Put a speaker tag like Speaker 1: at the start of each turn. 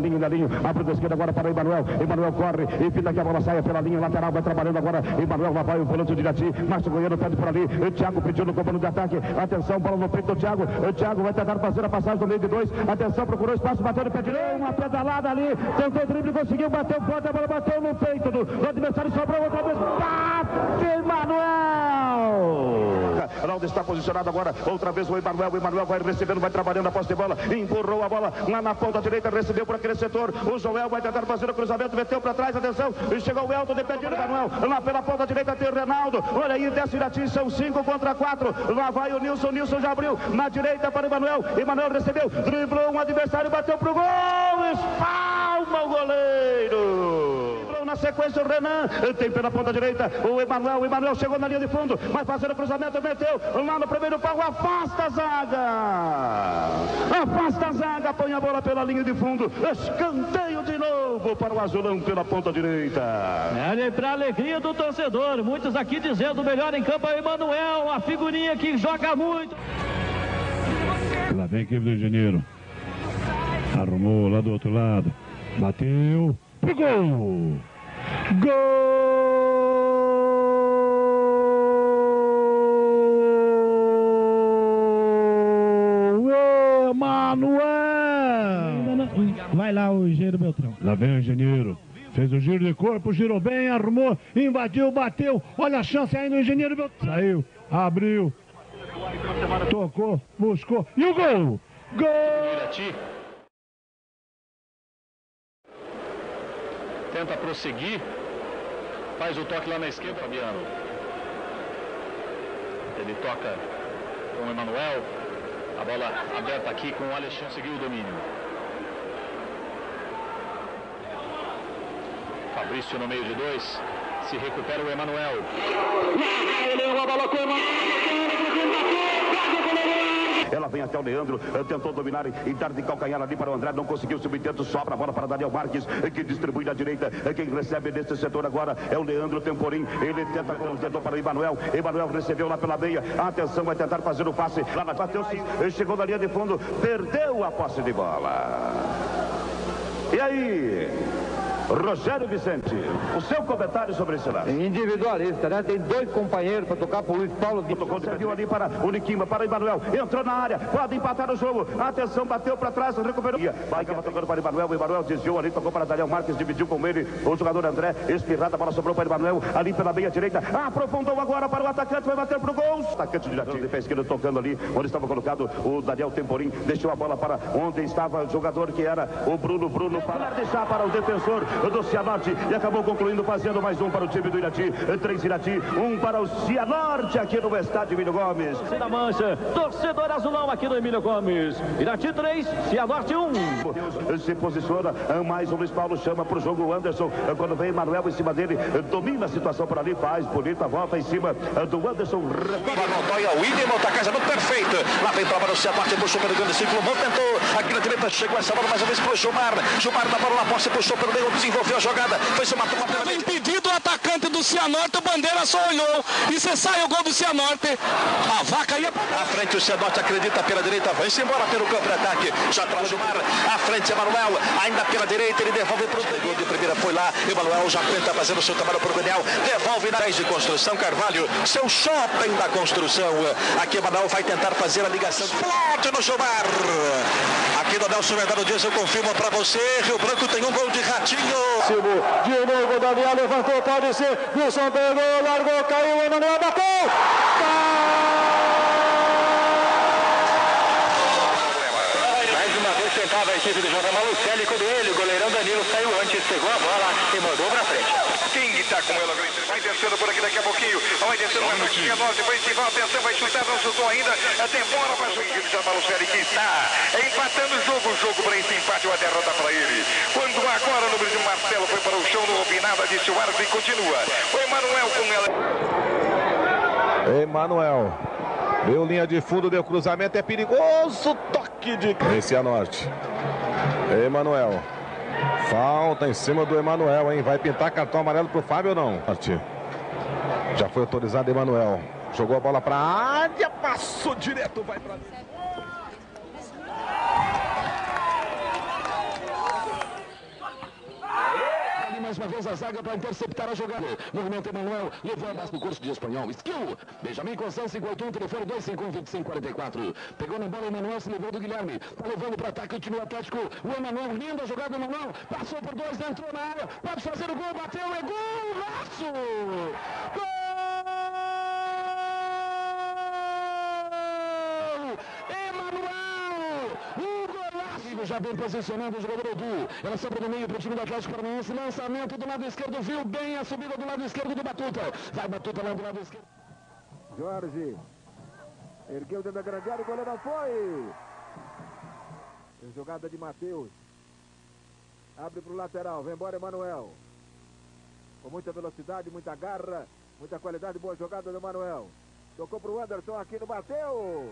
Speaker 1: Galinho, abre da esquerda agora para Emanuel. Emanuel corre, evita que a bola saia pela linha lateral, vai trabalhando agora. Emanuel lá vai o volante de Irati. Márcio Goiano pede por ali. O Thiago pediu no comando de ataque. Atenção, bola no peito do Thiago. O Thiago vai tentar fazer a passagem do meio de dois. Atenção, procurou espaço, bateu no pé direito. Uma pedalada ali. Tentou o drible, conseguiu, bateu forte, a bola bateu no peito do, do adversário, sobrou outra vez. Emanuel! Ronaldo está posicionado agora. Outra vez o Emanuel. O Emanuel vai recebendo, vai trabalhando a posse de bola. Empurrou a bola lá na ponta direita, recebeu por aquele setor. O Joel vai tentar fazer o cruzamento, meteu para trás, atenção. E chegou o Elton de pé Emanuel. Lá pela ponta direita tem o Reinaldo. Olha aí, desce Irati, são cinco contra quatro. Lá vai o Nilson. Nilson já abriu na direita para o Emanuel. Emanuel recebeu, driblou um adversário, bateu pro gol. Espalma o goleiro na sequência o Renan, tem pela ponta direita o Emanuel, o Emanuel chegou na linha de fundo, vai fazer o cruzamento, meteu lá no primeiro pau, afasta a zaga, afasta a zaga, põe a bola pela linha de fundo, escanteio de novo para o Azulão pela ponta direita.
Speaker 2: É para alegria do torcedor, muitos aqui dizendo melhor em campo é o Emanuel, a figurinha que joga muito.
Speaker 3: Lá vem a equipe do engenheiro. Arrumou lá do outro lado. Bateu. Pegou! Gol! Emanuel!
Speaker 4: Vai lá o engenheiro Beltrão.
Speaker 3: Lá vem o engenheiro. Fez o giro de corpo, girou bem, arrumou, invadiu, bateu. Olha a chance aí no engenheiro Beltrão. Saiu, abriu, tocou, buscou. E o gol! Gol!
Speaker 5: Tenta prosseguir, faz o toque lá na esquerda, Fabiano. Ele toca com o Emanuel, a bola aberta aqui com o Alexandre, conseguiu o domínio. Fabrício no meio de dois, se recupera o Emanuel.
Speaker 1: Ele a bola com o Emanuel. Ela vem até o Leandro, eh, tentou dominar e dar de calcanhar ali para o André, não conseguiu o intento, sobra a bola para Daniel Marques, eh, que distribui na direita. Eh, quem recebe nesse setor agora é o Leandro Temporim. Ele tenta, tentou para Emanuel. Emanuel recebeu lá pela meia. Atenção, vai tentar fazer o passe. Lá na bateu chegou na linha de fundo, perdeu a posse de bola. E aí? Rogério Vicente, o seu comentário sobre esse lance.
Speaker 6: Individualista, né? Tem dois companheiros para tocar para o Luiz Paulo.
Speaker 1: Conseguiu ali para o Niquima, para o Emanuel. Entrou na área, pode empatar o jogo. Atenção, bateu para trás, recuperou. Vai que tocando para o Emanuel. O Emanuel desviou ali, tocou para Daniel Marques, dividiu com ele o jogador André. Espirrada, a bola sobrou para o Emanuel, ali pela meia direita. Aprofundou agora para o atacante, vai bater para o gol. Atacante de Jatim, de pé esquerdo, tocando ali, onde estava colocado o Daniel Temporim. Deixou a bola para onde estava o jogador que era o Bruno Bruno. Para deixar para o defensor do Cianorte e acabou concluindo fazendo mais um para o time do Irati. Três Irati, um para o Cianorte aqui no estádio Emílio Gomes.
Speaker 2: Da Mancha, torcedor azulão aqui no Emílio Gomes. Irati 3, Cianorte 1.
Speaker 1: Se posiciona, mais o Luiz Paulo chama para o jogo o Anderson. Quando vem Manuel em cima dele, domina a situação por ali, faz bonita volta em cima do Anderson.
Speaker 5: Montoya, o William, tá casamento perfeito. Lá vem para o Cianorte, puxou pelo grande círculo, movimentou aqui na direita, chegou essa bola mais uma vez para o Gilmar. Gilmar na bola na posse, puxou pelo meio, desenvolveu a jogada. Foi se matou
Speaker 7: Estava impedido o atacante do Cianorte, o Bandeira só olhou. E você sai o gol do Cianorte. A vaca ia
Speaker 5: À frente o Cianorte acredita pela direita, vai-se embora pelo campo de ataque. Já traz o mar. À frente Emanuel, ainda pela direita, ele devolve para o gol de primeira. Foi lá, Emanuel já tenta fazendo o seu trabalho para o Daniel. Devolve na 10 de construção, Carvalho. Seu shopping da construção. Aqui Emanuel vai tentar fazer a ligação. Explode no Gilmar. Aqui do Nelson Medano Dias, eu confirmo para você. Rio Branco tem um gol de ratinho.
Speaker 6: De novo, Daniel levantou, pode ser. Wilson pegou, largou, caiu, Emanuel bateu.
Speaker 5: Mais uma vez tentava a equipe do Jornal Malucelli com ele. O goleirão Danilo saiu antes, pegou a bola e mandou para frente.
Speaker 8: Quem está com ela, vai descendo por aqui daqui a pouquinho. Vai descendo mais aqui, a nossa, vai estivar, atenção, vai chutar, não chutou ainda. Demora para o equipe do Malucelli que está empatando o jogo. O jogo para esse empate, uma derrota para ele. Quando agora no Brasil, Marcelo foi para o chão, não ouvi nada, disse e continua. O Emanuel com ela.
Speaker 9: Emanuel. Deu linha de fundo, deu cruzamento, é perigoso. Toque de esse a norte. Emanuel. Falta em cima do Emanuel, hein? Vai pintar cartão amarelo pro Fábio ou não? Já foi autorizado Emanuel. Jogou a bola pra área, passou direto, vai pra.
Speaker 10: Mais uma vez a zaga para interceptar a jogada. Movimento Emanuel, levou a base do curso de espanhol. Skill, Benjamin Constância, 581, telefone 251-2544. Pegou na bola, Emanuel se levou do Guilherme. Tá levando para ataque o time do Atlético. O Emanuel, linda jogada Emanuel. Passou por dois, entrou na área. Pode fazer o gol, bateu, é gol, laço! Gol! Emanuel! O golaço! Já bem posicionado o jogador Edu. Ela sobra no meio para o time do Atlético Paranaense. Lançamento do lado esquerdo. Viu bem a subida do lado esquerdo do Batuta. Vai Batuta lá do lado esquerdo.
Speaker 4: Jorge. Ergueu dentro da grande área, o goleiro foi. Jogada de Matheus. Abre para o lateral, vem embora Emanuel. Com muita velocidade, muita garra, muita qualidade, boa jogada do Emanuel. Tocou para o Anderson aqui no bateu.